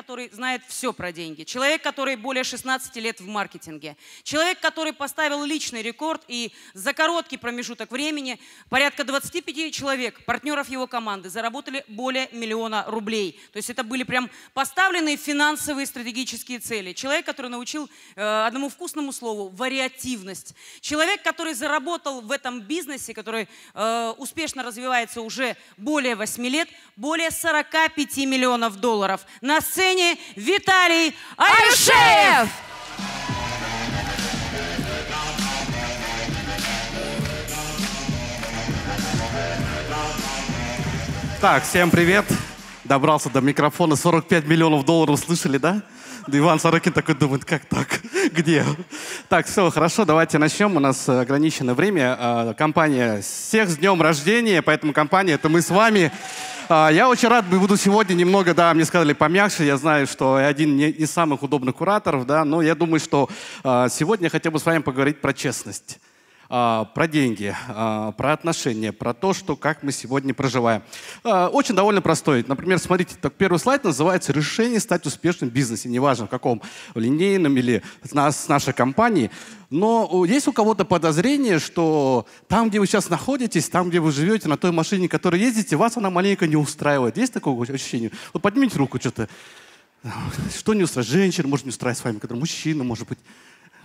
который знает все про деньги. Человек, который более 16 лет в маркетинге. Человек, который поставил личный рекорд и за короткий промежуток времени порядка 25 человек, партнеров его команды, заработали более миллиона рублей. То есть это были прям поставленные финансовые стратегические цели. Человек, который научил э, одному вкусному слову – вариативность. Человек, который заработал в этом бизнесе, который э, успешно развивается уже более 8 лет, более 45 миллионов долларов. На сцене Виталий Альшеев! Так, всем привет. Добрался до микрофона. 45 миллионов долларов слышали, да? Иван Сорокин такой думает, как так? Где? Так, все, хорошо, давайте начнем. У нас ограниченное время. А, компания всех с днем рождения, поэтому компания это мы с вами. А, я очень рад буду сегодня немного, да, мне сказали помягче. Я знаю, что я один не из самых удобных кураторов, да, но я думаю, что а, сегодня я хотел бы с вами поговорить про честность. А, про деньги, а, про отношения, про то, что как мы сегодня проживаем. А, очень довольно простой. Например, смотрите, так первый слайд называется «Решение стать успешным в бизнесе». Неважно, в каком, в линейном или с нашей компании. Но есть у кого-то подозрение, что там, где вы сейчас находитесь, там, где вы живете, на той машине, которой ездите, вас она маленько не устраивает. Есть такое ощущение? Вот поднимите руку что-то. Что не устраивает? Женщина может не устраивать с вами, который мужчина, может быть.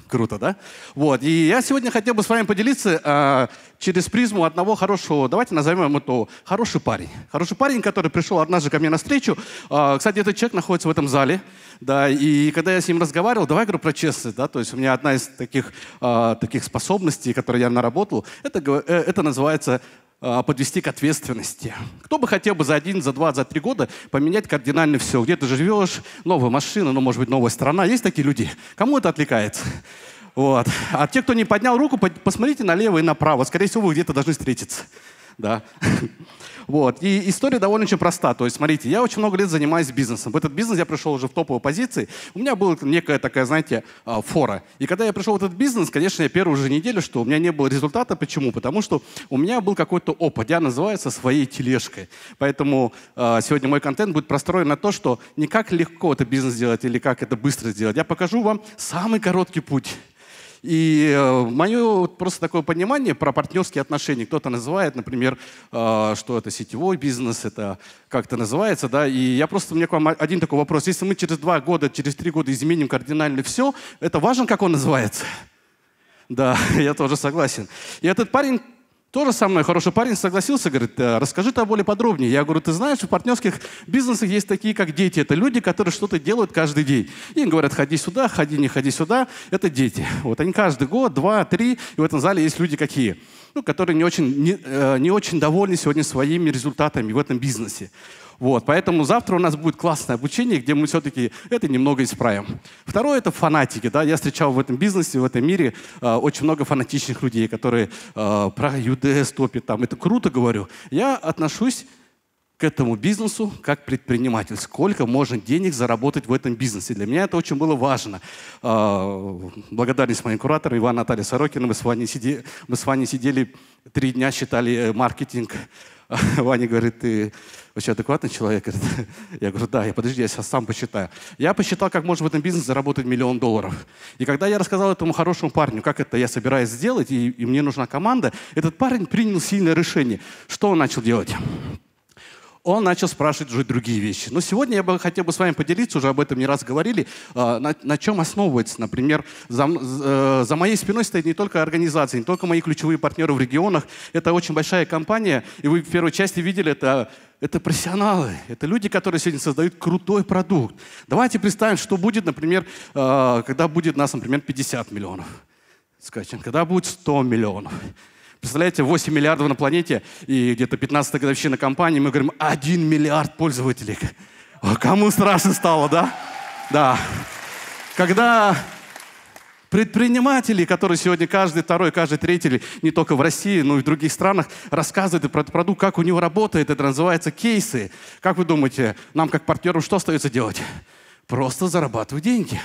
Круто, да? Вот. И я сегодня хотел бы с вами поделиться э, через призму одного хорошего, давайте назовем это хороший парень. Хороший парень, который пришел однажды ко мне на встречу. Э, кстати, этот человек находится в этом зале. Да, и когда я с ним разговаривал, давай говорю про честность, да, то есть у меня одна из таких, э, таких способностей, которые я наработал, это, э, это называется подвести к ответственности. Кто бы хотел бы за один, за два, за три года поменять кардинально все? Где ты живешь, новая машина, ну, может быть, новая страна. Есть такие люди? Кому это отвлекается? Вот. А те, кто не поднял руку, посмотрите налево и направо. Скорее всего, вы где-то должны встретиться. Да. Вот. И история довольно очень проста. То есть, смотрите, я очень много лет занимаюсь бизнесом. В этот бизнес я пришел уже в топовой позиции. У меня была некая такая, знаете, а, фора. И когда я пришел в этот бизнес, конечно, я первую же неделю, что у меня не было результата. Почему? Потому что у меня был какой-то опыт. Я называется своей тележкой. Поэтому э, сегодня мой контент будет простроен на то, что не как легко это бизнес сделать или как это быстро сделать. Я покажу вам самый короткий путь. И э, мое просто такое понимание про партнерские отношения. Кто-то называет, например, э, что это сетевой бизнес, это как это называется, да. И я просто, у меня к вам один такой вопрос. Если мы через два года, через три года изменим кардинально все, это важно, как он называется? Да, я тоже согласен. И этот парень тоже со мной хороший парень согласился, говорит, «Э, расскажи то более подробнее. Я говорю, ты знаешь, в партнерских бизнесах есть такие, как дети. Это люди, которые что-то делают каждый день. Им говорят, ходи сюда, ходи, не ходи сюда. Это дети. Вот они каждый год, два, три. И в этом зале есть люди какие? Ну, которые не очень, не, э, не очень довольны сегодня своими результатами в этом бизнесе. Вот, поэтому завтра у нас будет классное обучение, где мы все-таки это немного исправим. Второе – это фанатики. Да? Я встречал в этом бизнесе, в этом мире э, очень много фанатичных людей, которые э, про UDS топят. Там. Это круто, говорю. Я отношусь к этому бизнесу как предприниматель. Сколько можно денег заработать в этом бизнесе. Для меня это очень было важно. Э, благодарность моим кураторам Ивану Наталье Сорокину. Мы с, вами сидели, мы с вами сидели три дня, считали э, маркетинг. Ваня говорит, ты вообще адекватный человек? Я говорю, да, я подожди, я сейчас сам посчитаю. Я посчитал, как можно в этом бизнесе заработать миллион долларов. И когда я рассказал этому хорошему парню, как это я собираюсь сделать, и, и мне нужна команда, этот парень принял сильное решение. Что он начал делать? Он начал спрашивать уже другие вещи. Но сегодня я бы хотел бы с вами поделиться, уже об этом не раз говорили, а, на, на чем основывается. Например, за, э, за моей спиной стоит не только организация, не только мои ключевые партнеры в регионах. Это очень большая компания, и вы в первой части видели это это профессионалы, это люди, которые сегодня создают крутой продукт. Давайте представим, что будет, например, э, когда будет нас, например, 50 миллионов скачан, когда будет 100 миллионов. Представляете, 8 миллиардов на планете и где-то 15 годовщина компании, мы говорим, 1 миллиард пользователей. Кому страшно стало, да? Да. Когда предприниматели, которые сегодня каждый второй, каждый третий, не только в России, но и в других странах, рассказывают про этот продукт, как у него работает. Это называется кейсы. Как вы думаете, нам как партнерам что остается делать? Просто зарабатывать деньги.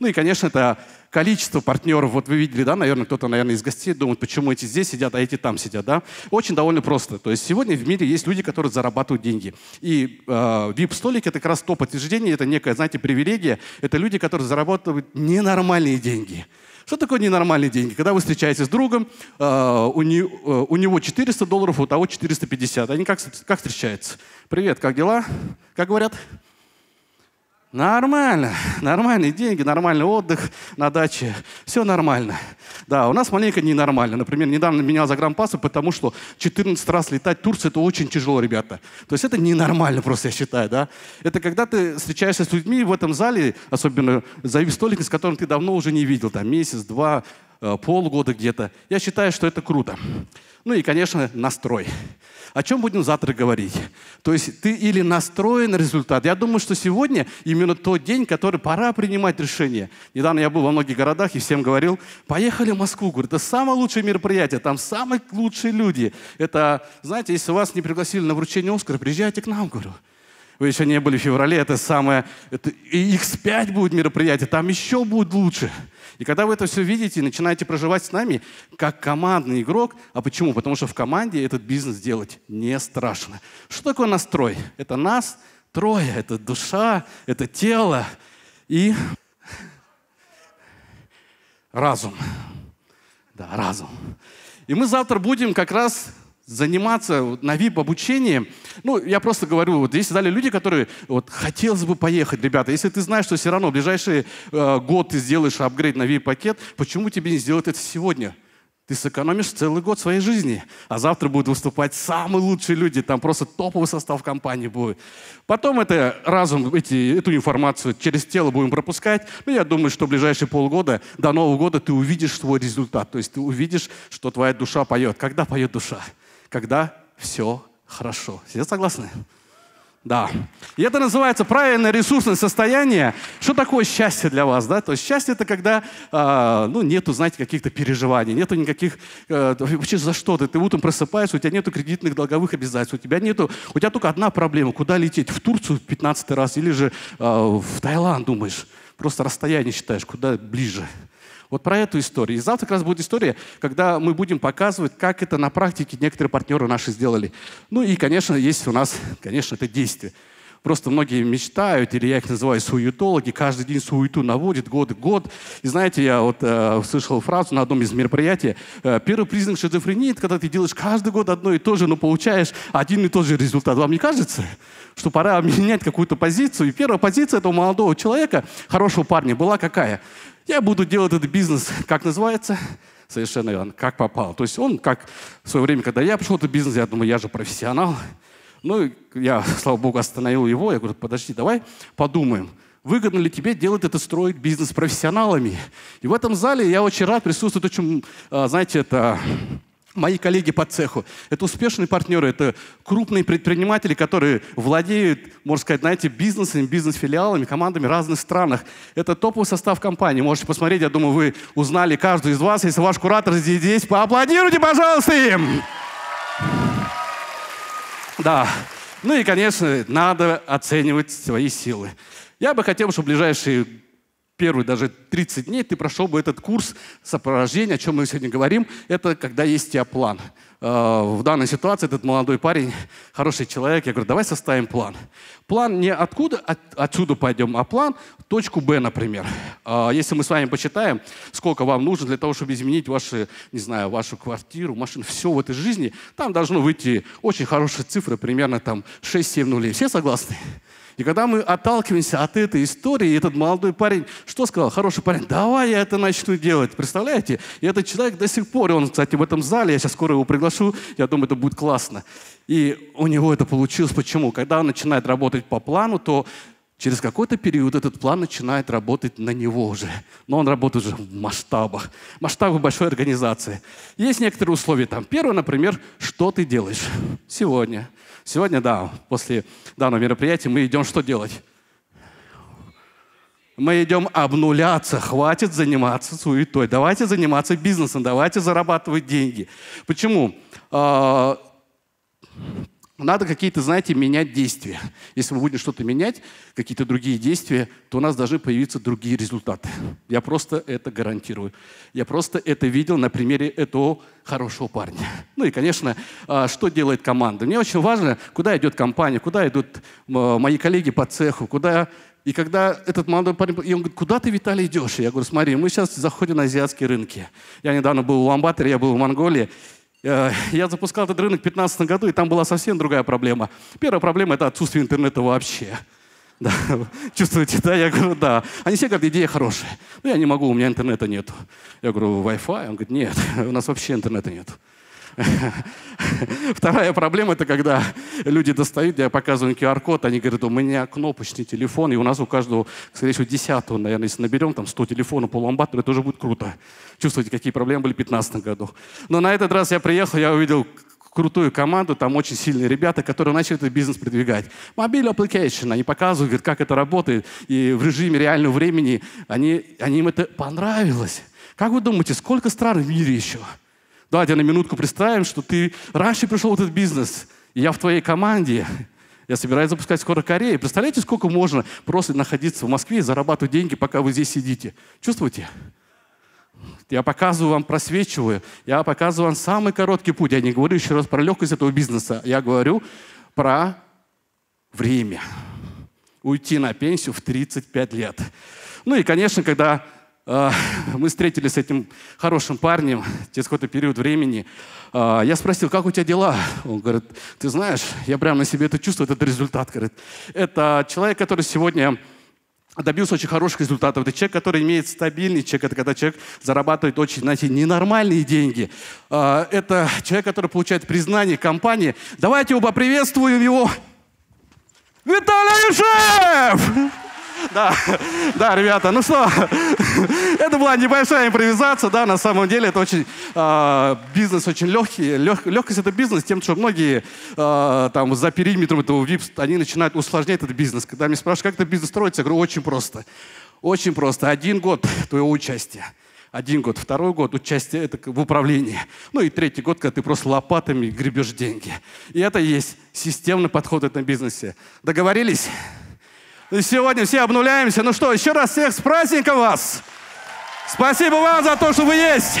Ну и, конечно, это количество партнеров. Вот вы видели, да, наверное, кто-то, наверное, из гостей думает, почему эти здесь сидят, а эти там сидят, да? Очень довольно просто. То есть сегодня в мире есть люди, которые зарабатывают деньги. И э, VIP-столик — это как раз то подтверждение, это некая, знаете, привилегия. Это люди, которые зарабатывают ненормальные деньги. Что такое ненормальные деньги? Когда вы встречаетесь с другом, э, у, не, э, у него 400 долларов, у того 450. Они как, как встречаются? Привет, как дела? Как говорят? Нормально, нормальные деньги, нормальный отдых на даче, все нормально. Да, у нас маленько ненормально. Например, недавно менял загранпаспорт, потому что 14 раз летать в Турцию, это очень тяжело, ребята. То есть это ненормально просто, я считаю, да. Это когда ты встречаешься с людьми в этом зале, особенно за столик, с которым ты давно уже не видел, там месяц, два, полгода где-то. Я считаю, что это круто. Ну и, конечно, настрой. О чем будем завтра говорить? То есть ты или настроен на результат. Я думаю, что сегодня именно тот день, который пора принимать решение. Недавно я был во многих городах и всем говорил, поехали в Москву. Говорю, это самое лучшее мероприятие, там самые лучшие люди. Это, знаете, если вас не пригласили на вручение Оскара, приезжайте к нам, говорю. Вы еще не были в феврале, это самое, это, и X5 будет мероприятие, там еще будет лучше. И когда вы это все видите, начинаете проживать с нами как командный игрок. А почему? Потому что в команде этот бизнес делать не страшно. Что такое настрой? Это нас трое, это душа, это тело и разум. Да, разум. И мы завтра будем как раз заниматься на VIP-обучении, ну, я просто говорю, вот здесь дали люди, которые вот хотелось бы поехать, ребята, если ты знаешь, что все равно в ближайший э, год ты сделаешь апгрейд на VIP-пакет, почему тебе не сделать это сегодня? Ты сэкономишь целый год своей жизни. А завтра будут выступать самые лучшие люди. Там просто топовый состав компании будет. Потом это разум, эти, эту информацию через тело будем пропускать. Ну, я думаю, что в ближайшие полгода, до Нового года ты увидишь свой результат. То есть ты увидишь, что твоя душа поет. Когда поет душа? Когда все хорошо. Все согласны? Да. И это называется правильное ресурсное состояние. Что такое счастье для вас? Да? То есть счастье это когда э, ну, нету, знаете, каких-то переживаний, нету никаких... Э, вообще за что ты? Ты утром просыпаешься, у тебя нету кредитных долговых обязательств, у тебя нету... У тебя только одна проблема. Куда лететь? В Турцию в 15 раз или же э, в Таиланд, думаешь? Просто расстояние считаешь, куда ближе. Вот про эту историю. И завтра как раз будет история, когда мы будем показывать, как это на практике некоторые партнеры наши сделали. Ну и, конечно, есть у нас, конечно, это действие. Просто многие мечтают, или я их называю суетологи, каждый день суету наводит, год год. И знаете, я вот э, слышал фразу на одном из мероприятий. Э, первый признак шизофрении – это когда ты делаешь каждый год одно и то же, но получаешь один и тот же результат. Вам не кажется, что пора менять какую-то позицию? И первая позиция этого молодого человека, хорошего парня, была какая? Я буду делать этот бизнес, как называется? Совершенно верно, как попал. То есть он, как в свое время, когда я пришел в этот бизнес, я думаю, я же профессионал. Ну, я, слава богу, остановил его. Я говорю, подожди, давай подумаем. Выгодно ли тебе делать это, строить бизнес профессионалами? И в этом зале я очень рад присутствовать очень, а, знаете, это мои коллеги по цеху. Это успешные партнеры, это крупные предприниматели, которые владеют, можно сказать, знаете, бизнесами, бизнес-филиалами, командами в разных странах. Это топовый состав компании. Можете посмотреть, я думаю, вы узнали каждый из вас. Если ваш куратор здесь, поаплодируйте, пожалуйста, им! Да. Ну и, конечно, надо оценивать свои силы. Я бы хотел, чтобы в ближайшие первые даже 30 дней ты прошел бы этот курс сопровождения, о чем мы сегодня говорим. Это когда есть план. Э, в данной ситуации этот молодой парень, хороший человек, я говорю, давай составим план. План не откуда, от, отсюда пойдем, а план точку Б, например. Э, если мы с вами почитаем, сколько вам нужно для того, чтобы изменить ваши, не знаю, вашу квартиру, машину, все в этой жизни, там должно выйти очень хорошие цифры, примерно там 6-7 нулей. Все согласны? И когда мы отталкиваемся от этой истории, этот молодой парень что сказал? Хороший парень, давай я это начну делать. Представляете? И этот человек до сих пор, он, кстати, в этом зале, я сейчас скоро его приглашу, я думаю, это будет классно. И у него это получилось. Почему? Когда он начинает работать по плану, то Через какой-то период этот план начинает работать на него уже. Но он работает уже в масштабах. Масштабы большой организации. Есть некоторые условия там. Первое, например, что ты делаешь сегодня. Сегодня, да, после данного мероприятия мы идем что делать? Мы идем обнуляться, хватит заниматься суетой, давайте заниматься бизнесом, давайте зарабатывать деньги. Почему? А, надо какие-то, знаете, менять действия. Если мы будем что-то менять, какие-то другие действия, то у нас должны появиться другие результаты. Я просто это гарантирую. Я просто это видел на примере этого хорошего парня. Ну и, конечно, а, что делает команда. Мне очень важно, куда идет компания, куда идут мои коллеги по цеху, куда и когда этот молодой парень, и он говорит, куда ты, Виталий, идешь? Я говорю, смотри, мы сейчас заходим на азиатские рынки. Я недавно был в Ламбаторе, я был в Монголии, я запускал этот рынок в 2015 году, и там была совсем другая проблема. Первая проблема – это отсутствие интернета вообще. Да, чувствуете, да? Я говорю, да. Они все говорят, идея хорошая. Ну, я не могу, у меня интернета нету. Я говорю, Wi-Fi? Он говорит, нет, у нас вообще интернета нету. Вторая проблема – это когда люди достают, я показываю QR-код, они говорят, у меня кнопочный телефон, и у нас у каждого, скорее всего, десятого, наверное, если наберем там 100 телефонов по ламбатору, это уже будет круто. Чувствуете, какие проблемы были в 2015 году. Но на этот раз я приехал, я увидел крутую команду, там очень сильные ребята, которые начали этот бизнес продвигать. Мобиль application, они показывают, говорят, как это работает, и в режиме реального времени они, они им это понравилось. Как вы думаете, сколько стран в мире еще? Давайте на минутку представим, что ты раньше пришел в этот бизнес, и я в твоей команде. Я собираюсь запускать скоро Корею. Представляете, сколько можно просто находиться в Москве и зарабатывать деньги, пока вы здесь сидите? Чувствуете? Я показываю вам, просвечиваю. Я показываю вам самый короткий путь. Я не говорю еще раз про легкость этого бизнеса. Я говорю про время. Уйти на пенсию в 35 лет. Ну и, конечно, когда мы встретились с этим хорошим парнем через какой-то период времени. А, я спросил, как у тебя дела? Он говорит, ты знаешь, я прямо на себе это чувствую, этот результат. Говорит, это человек, который сегодня добился очень хороших результатов. Это человек, который имеет стабильный чек. Это когда человек зарабатывает очень, знаете, ненормальные деньги. А, это человек, который получает признание компании. Давайте его поприветствуем его. Виталий Шеф! Да, да, ребята, ну что, это была небольшая импровизация, да, на самом деле это очень, э, бизнес очень легкий, лег, легкость это бизнес тем, что многие э, там за периметром этого VIP, они начинают усложнять этот бизнес. Когда меня спрашивают, как этот бизнес строится, я говорю, очень просто, очень просто, один год твоего участия. Один год, второй год участие это в управлении. Ну и третий год, когда ты просто лопатами гребешь деньги. И это есть системный подход в этом бизнесе. Договорились? Сегодня все обнуляемся. Ну что, еще раз всех с праздником вас! Спасибо вам за то, что вы есть!